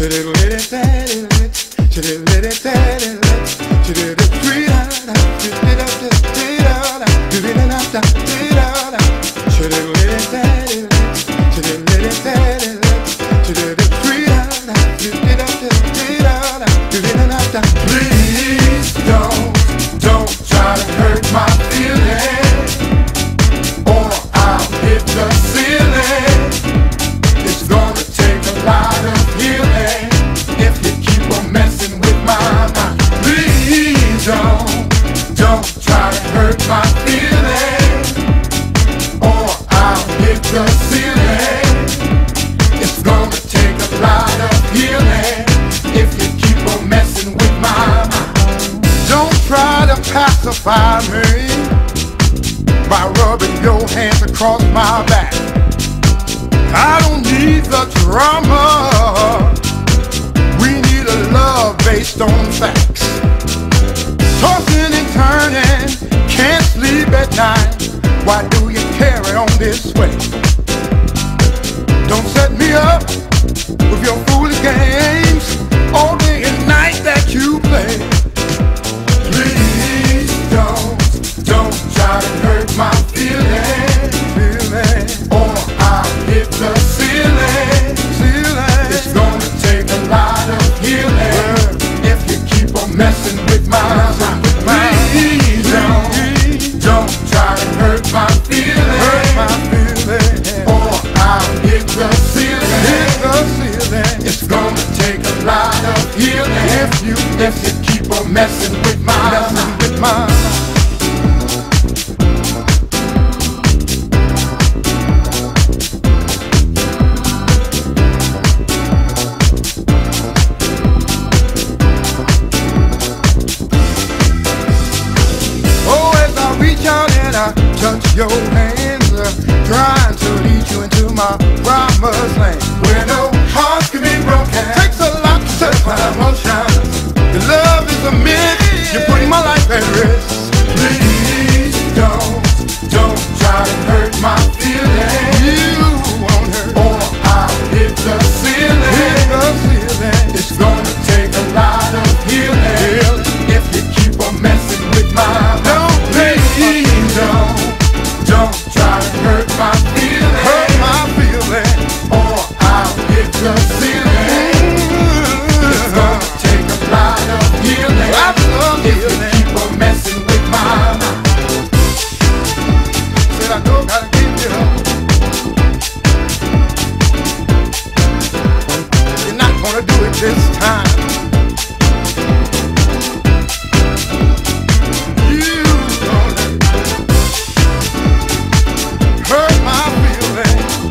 Should it let it ceiling. It's gonna take a lot of healing if you keep on messing with my mind. Don't try to pacify me by rubbing your hands across my back. I don't need the drama. We need a love based on facts. Tossing and turning, can't sleep at night. Why do you carry on this way? Touch your hands, trying to lead you into my promised land. This time You hurt my feelings.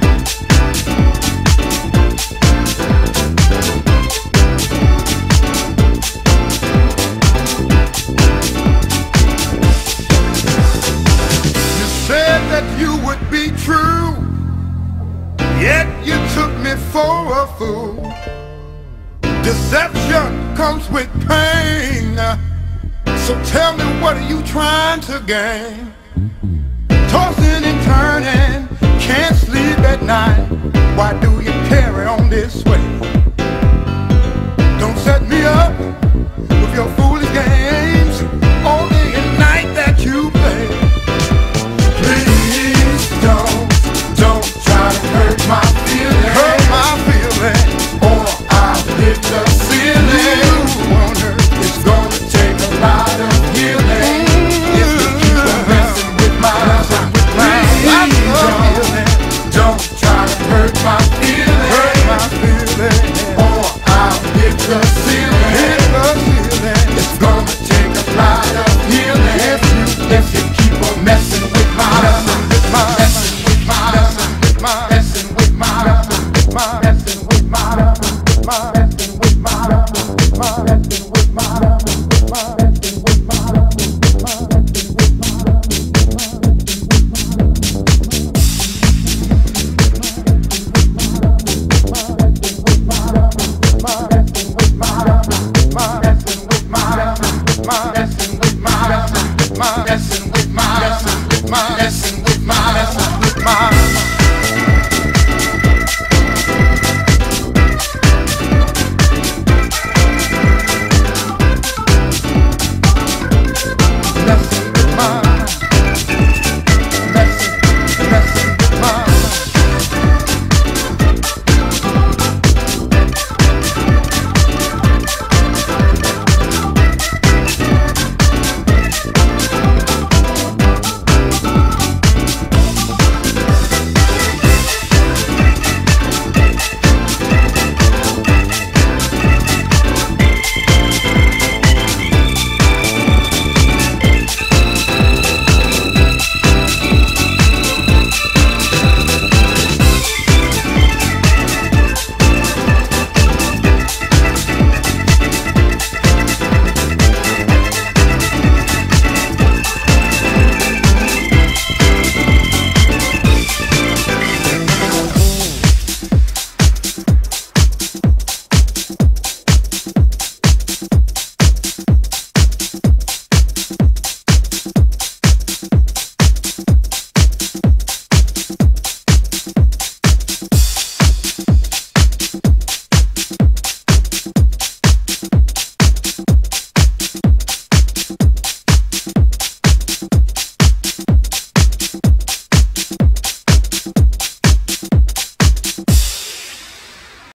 You said that you would be true, yet you took me for a fool. Deception comes with pain. So tell me what are you trying to gain? Tossing and turning, can't sleep at night. Why do you carry on this way?